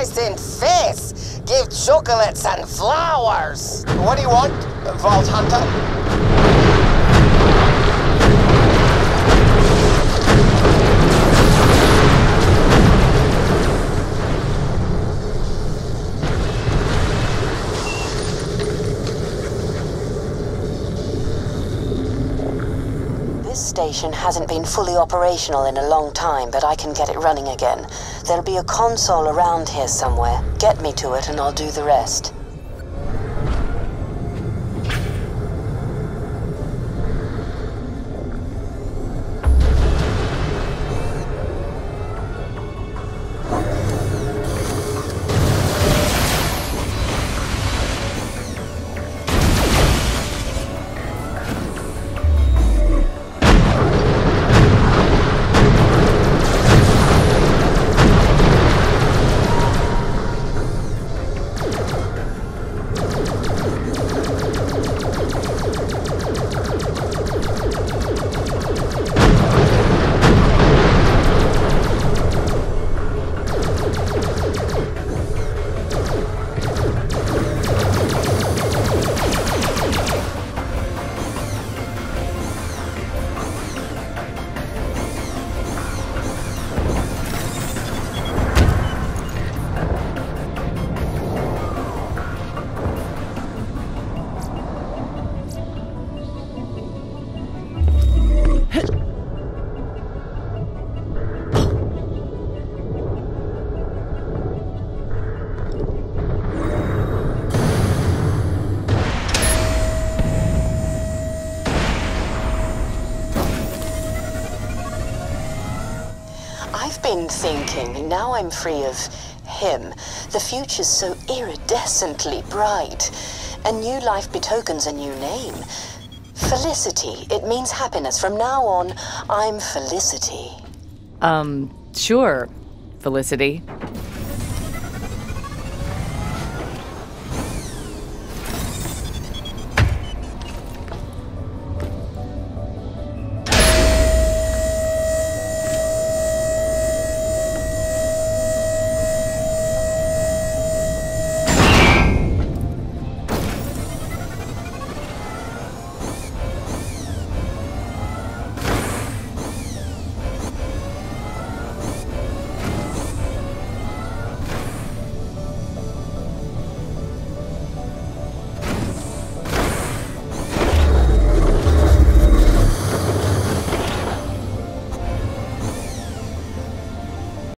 nice and face. Give chocolates and flowers. What do you want, Vault Hunter? Station hasn't been fully operational in a long time, but I can get it running again. There'll be a console around here somewhere. Get me to it and I'll do the rest. I've been thinking, now I'm free of him, the future's so iridescently bright. A new life betokens a new name. Felicity. It means happiness. From now on, I'm Felicity. Um, sure, Felicity.